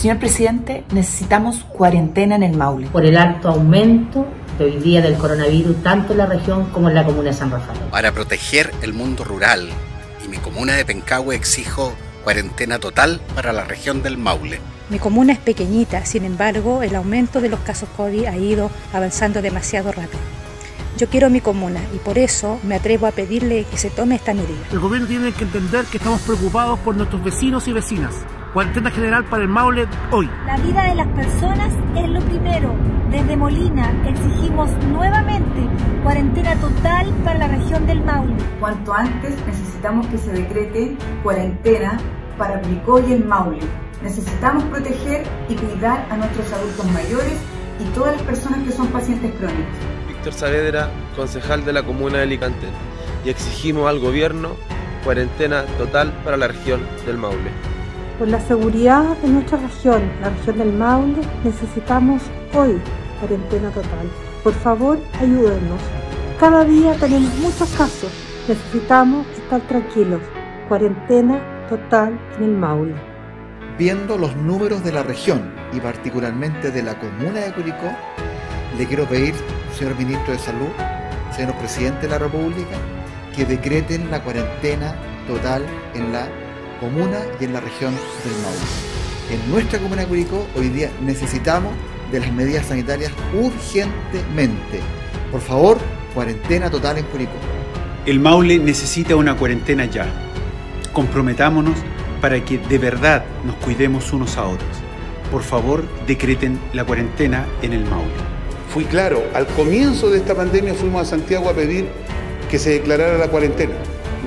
Señor presidente, necesitamos cuarentena en el Maule. Por el alto aumento de hoy día del coronavirus, tanto en la región como en la comuna de San Rafael. Para proteger el mundo rural y mi comuna de Pencahue exijo cuarentena total para la región del Maule. Mi comuna es pequeñita, sin embargo, el aumento de los casos COVID ha ido avanzando demasiado rápido. Yo quiero mi comuna y por eso me atrevo a pedirle que se tome esta medida. El gobierno tiene que entender que estamos preocupados por nuestros vecinos y vecinas. Cuarentena general para el Maule hoy. La vida de las personas es lo primero. Desde Molina exigimos nuevamente cuarentena total para la región del Maule. Cuanto antes necesitamos que se decrete cuarentena para Bricó y el Maule. Necesitamos proteger y cuidar a nuestros adultos mayores y todas las personas que son pacientes crónicos. Víctor Saavedra, concejal de la comuna de Alicante, y exigimos al gobierno cuarentena total para la región del Maule. Por la seguridad de nuestra región, la región del Maule, necesitamos hoy cuarentena total. Por favor, ayúdenos. Cada día tenemos muchos casos. Necesitamos estar tranquilos. Cuarentena total en el Maule. Viendo los números de la región y particularmente de la comuna de Curicó, le quiero pedir, señor ministro de Salud, señor presidente de la República, que decreten la cuarentena total en la comuna y en la región del Maule. En nuestra comuna de Curicó hoy día necesitamos de las medidas sanitarias urgentemente. Por favor, cuarentena total en Curicó. El Maule necesita una cuarentena ya. Comprometámonos para que de verdad nos cuidemos unos a otros. Por favor, decreten la cuarentena en el Maule. Fui claro, al comienzo de esta pandemia fuimos a Santiago a pedir que se declarara la cuarentena.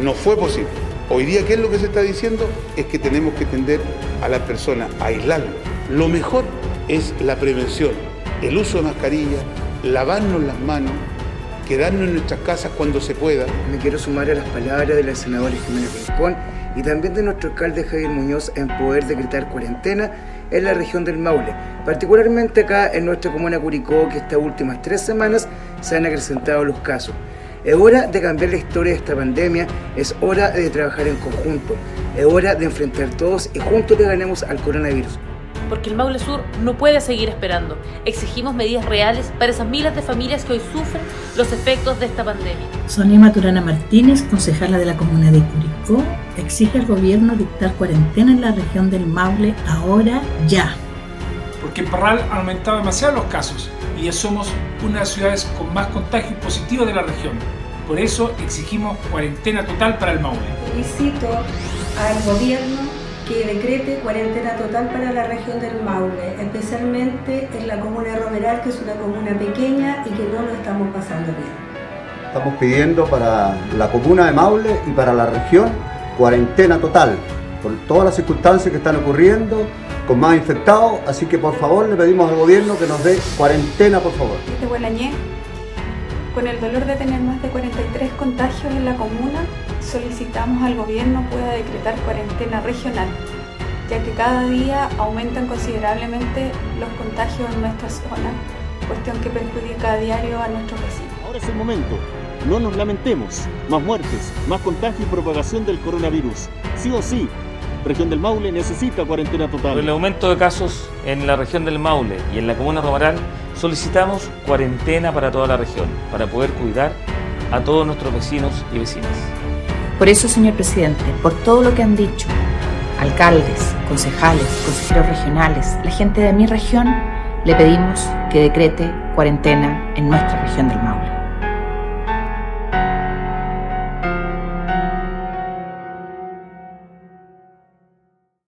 No fue posible. Hoy día, ¿qué es lo que se está diciendo? Es que tenemos que tender a la persona a aislarlo. Lo mejor es la prevención, el uso de mascarilla, lavarnos las manos, quedarnos en nuestras casas cuando se pueda. Me quiero sumar a las palabras de la senadora Jiménez Rincón y también de nuestro alcalde Javier Muñoz en poder decretar cuarentena en la región del Maule, particularmente acá en nuestra comuna Curicó, que estas últimas tres semanas se han acrecentado los casos. Es hora de cambiar la historia de esta pandemia, es hora de trabajar en conjunto, es hora de enfrentar todos y juntos le ganemos al coronavirus porque el Maule Sur no puede seguir esperando. Exigimos medidas reales para esas miles de familias que hoy sufren los efectos de esta pandemia. Sonia Maturana Martínez, concejala de la comuna de Curicó, exige al gobierno dictar cuarentena en la región del Maule ahora ya. Porque en Parral han aumentado demasiado los casos y ya somos una de las ciudades con más contagios positivos de la región. Por eso exigimos cuarentena total para el Maule. Felicito al gobierno que decrete cuarentena total para la región del Maule, especialmente en la comuna de Romeral, que es una comuna pequeña y que no lo estamos pasando bien. Estamos pidiendo para la comuna de Maule y para la región cuarentena total, por todas las circunstancias que están ocurriendo, con más infectados, así que por favor le pedimos al gobierno que nos dé cuarentena, por favor. Este Gualañé, con el dolor de tener más de 43 contagios en la comuna, solicitamos al gobierno pueda decretar cuarentena regional, ya que cada día aumentan considerablemente los contagios en nuestra zona, cuestión que perjudica a diario a nuestros vecinos. Ahora es el momento, no nos lamentemos, más muertes, más contagio y propagación del coronavirus. Sí o sí, región del Maule necesita cuarentena total. Por el aumento de casos en la región del Maule y en la comuna Romaral, solicitamos cuarentena para toda la región, para poder cuidar a todos nuestros vecinos y vecinas. Por eso, señor presidente, por todo lo que han dicho, alcaldes, concejales, consejeros regionales, la gente de mi región, le pedimos que decrete cuarentena en nuestra región del Maule.